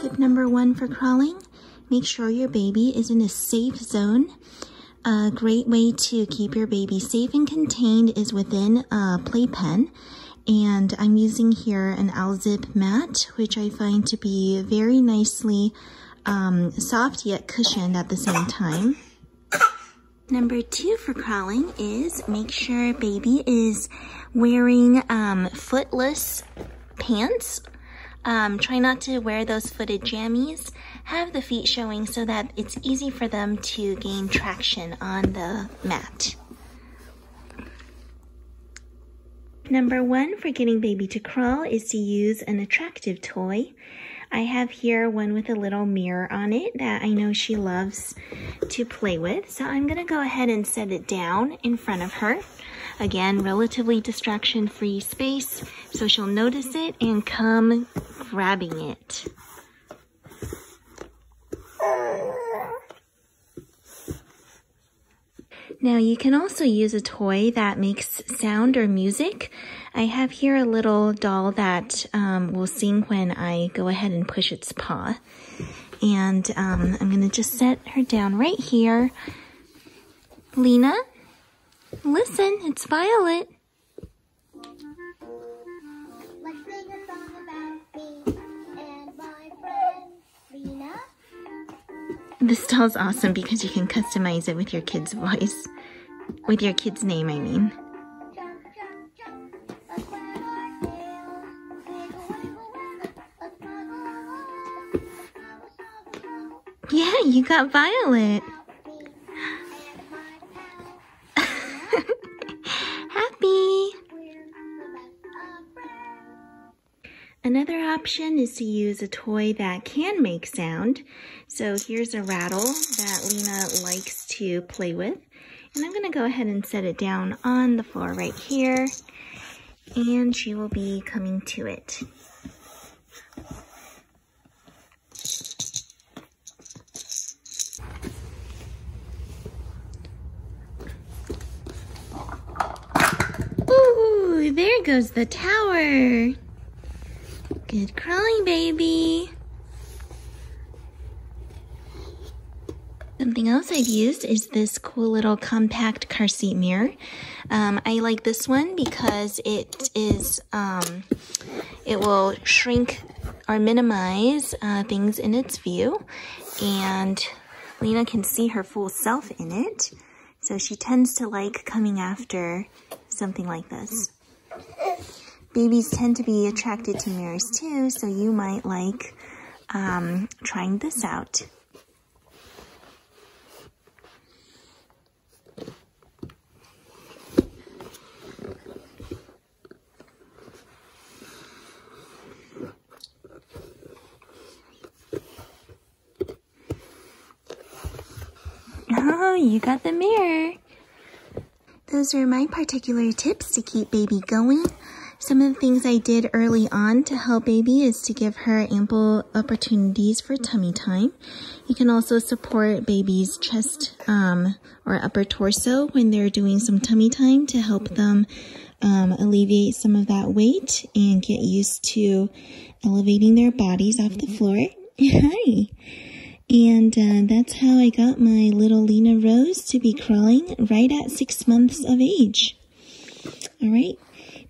Tip number one for crawling, make sure your baby is in a safe zone. A great way to keep your baby safe and contained is within a playpen. And I'm using here an Alzip mat, which I find to be very nicely um, soft yet cushioned at the same time. Number two for crawling is make sure baby is wearing um, footless pants. Um, try not to wear those footed jammies. Have the feet showing so that it's easy for them to gain traction on the mat. Number one for getting baby to crawl is to use an attractive toy. I have here one with a little mirror on it that I know she loves to play with. So I'm gonna go ahead and set it down in front of her. Again, relatively distraction-free space, so she'll notice it and come grabbing it. Now you can also use a toy that makes sound or music. I have here a little doll that um, will sing when I go ahead and push its paw. And um, I'm going to just set her down right here. Lena, listen, it's Violet. This doll's awesome because you can customize it with your kid's voice. With your kid's name, I mean. Yeah, you got Violet. Another option is to use a toy that can make sound. So here's a rattle that Lena likes to play with. And I'm gonna go ahead and set it down on the floor right here. And she will be coming to it. Ooh, there goes the tower. Good crawling, baby. Something else I've used is this cool little compact car seat mirror. Um, I like this one because it is, um, it will shrink or minimize uh, things in its view. And Lena can see her full self in it. So she tends to like coming after something like this. Babies tend to be attracted to mirrors too, so you might like um, trying this out. Oh, you got the mirror. Those are my particular tips to keep baby going. Some of the things I did early on to help baby is to give her ample opportunities for tummy time. You can also support baby's chest um, or upper torso when they're doing some tummy time to help them um, alleviate some of that weight and get used to elevating their bodies off the floor. Hi. And uh, that's how I got my little Lena Rose to be crawling right at six months of age. All right.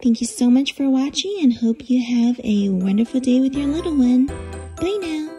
Thank you so much for watching and hope you have a wonderful day with your little one. Bye now.